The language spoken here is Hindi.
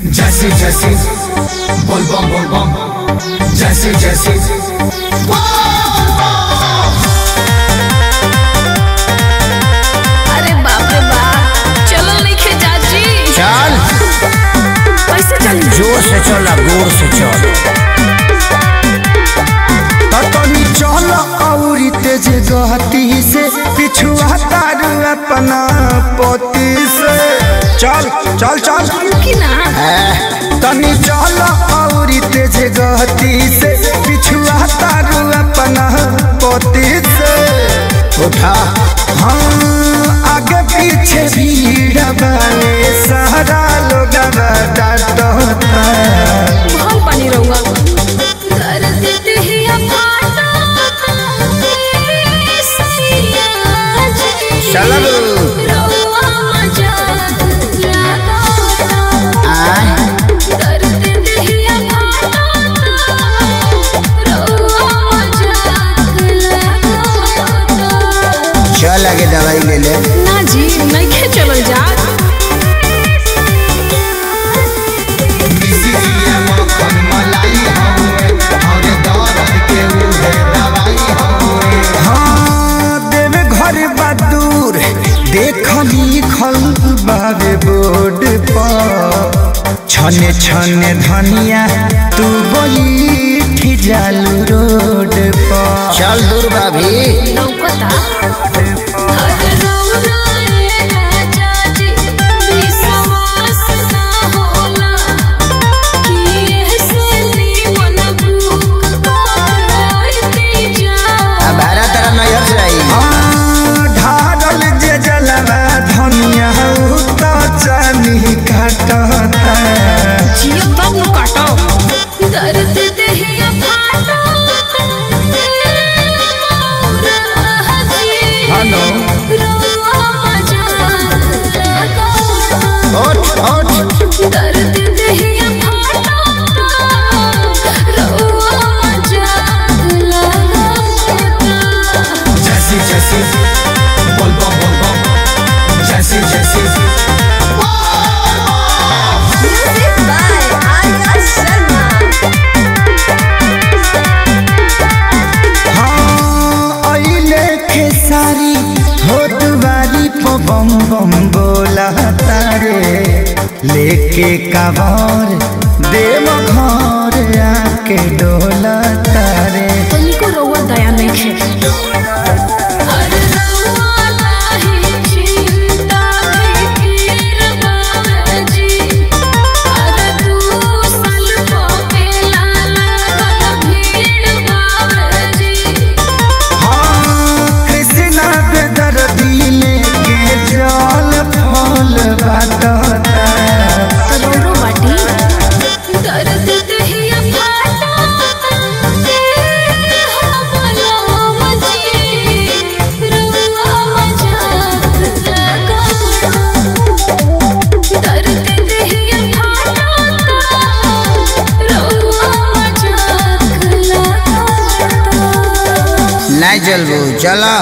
जैसे जैसे बोल बम बोल बम। जैसे जैसे। अरे बाप रे बाप। चलो लिखे चाची। चल। कैसे चल। ज़ोर से चल ज़ोर से चल। ततनी चल और तेज गहती से पिछुआ तारू अपना पोती से। चल चल चल। रुकी ना। तनी चल और तेज गति से, पिछुआ तारू अपना पति से। उठा, हम आगे पीछे भीड़ बने, सारा लोग छने छने धनिया तू बही जालू रोड पर। चल दूर भाभी बम बोला तारे लेके कबार जलबू चला